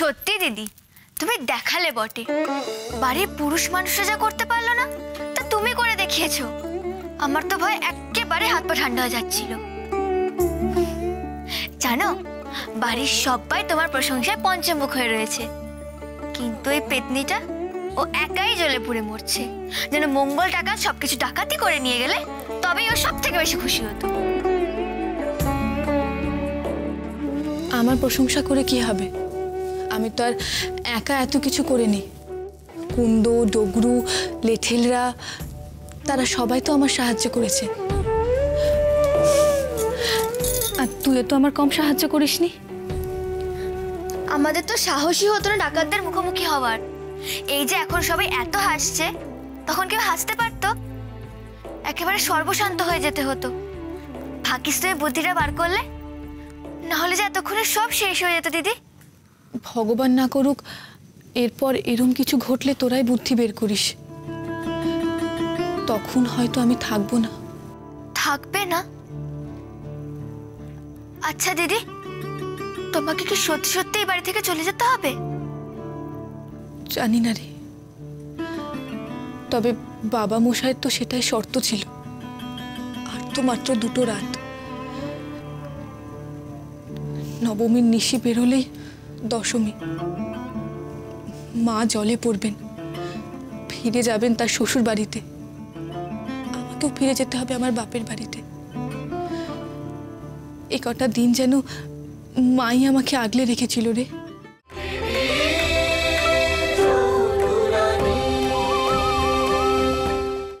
সত্যি দিদি, তুমি দেখালে বটে। বাড়ির পুরুষ মানুষরা যা করতে পারল না, তা তুমি করে দেখিয়েছো। আমার তো ভয় একেবারে হাত পা ঠান্ডা হয়ে যাচ্ছিল। জানো, বাড়ির সবাই তোমার প্রশংসায় পঞ্চমুখ হয়ে রয়েছে। কিন্তু এই পেতনিটা, ও একাই জ্বলে পুড়ে মরছে। যেন মঙ্গল টাকা, সবকিছু ডাকাতি করে নিয়ে গেলে তবেই ও সব থেকে বেশি খুশি হতো। আমার প্রশংসা করে কি হবে? আমি তো আর একা এত কিছু করিনি। কুন্দ, ডগরু, লেঠেলরা, তারা সবাই তো আমার সাহায্য করেছে। আর তুইও তো আমার কম সাহায্য করিসনি? আমাদের তো সাহসী হতো না ডাকাতদের মুখোমুখি হওয়ার। এই যে এখন সবাই এত হাসছে, তখন কেউ হাসতে পারতো? একেবারে সর্বশান্ত হয়ে যেতে হতো। তুই বুদ্ধিটা বার করলে? নাহলে যে এতক্ষণে সব শেষ হয়ে যেত, দিদি। ভগবান না করুক এরপর এরম কিছু ঘটলে তোরাই বুদ্ধি বের করিস। তখন হয়তো আমি থাকব না। থাকবে না? আচ্ছা দিদি তোমাকে কি সত্যি সত্যি এই বাড়ি থেকে চলে যেতে হবে? জানি না রে। তবে বাবা মশাইয়ের তো সেটাই শর্ত ছিল। আর তো মাত্র দুটো রাত। নবমীর নিশি বেরোলেই দশমী। মা জলে পড়বেন। ফিরে যাবেন তার শ্বশুর বাড়িতে। আমাকেও ফিরে যেতে হবে আমার বাপের বাড়িতে। এ কটা দিন যেন মাই আমাকে আগলে রেখেছিল রে।